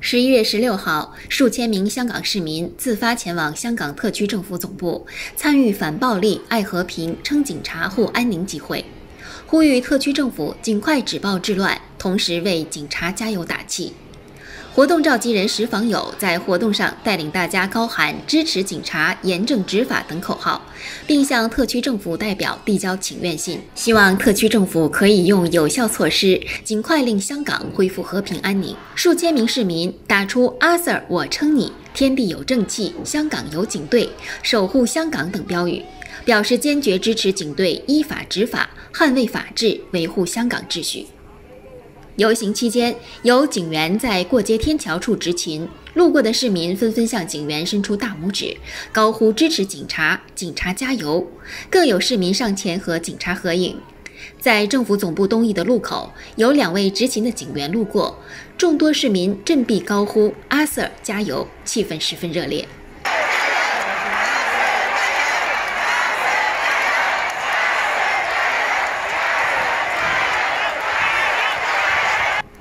十一月十六号，数千名香港市民自发前往香港特区政府总部，参与反暴力、爱和平、称警察护安宁集会，呼吁特区政府尽快止暴制乱，同时为警察加油打气。活动召集人石访友在活动上带领大家高喊“支持警察、严正执法”等口号，并向特区政府代表递交请愿信，希望特区政府可以用有效措施，尽快令香港恢复和平安宁。数千名市民打出“阿 Sir，我称你”“天地有正气，香港有警队，守护香港”等标语，表示坚决支持警队依法执法，捍卫法治，维护香港秩序。游行期间，有警员在过街天桥处执勤，路过的市民纷纷向警员伸出大拇指，高呼支持警察，警察加油。更有市民上前和警察合影。在政府总部东翼的路口，有两位执勤的警员路过，众多市民振臂高呼“阿 Sir 加油”，气氛十分热烈。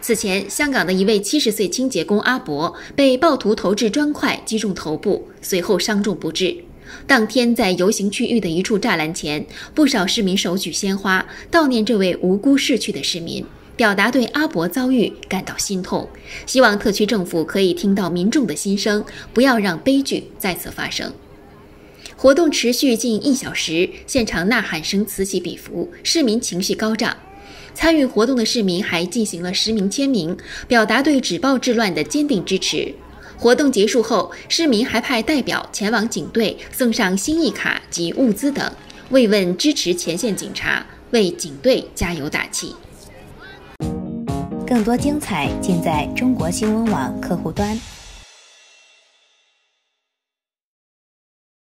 此前，香港的一位七十岁清洁工阿伯被暴徒投掷砖块击中头部，随后伤重不治。当天，在游行区域的一处栅栏前，不少市民手举鲜花悼念这位无辜逝去的市民，表达对阿伯遭遇感到心痛，希望特区政府可以听到民众的心声，不要让悲剧再次发生。活动持续近一小时，现场呐喊声此起彼伏，市民情绪高涨。参与活动的市民还进行了实名签名，表达对止暴制乱的坚定支持。活动结束后，市民还派代表前往警队送上心意卡及物资等，慰问支持前线警察，为警队加油打气。更多精彩尽在中国新闻网客户端。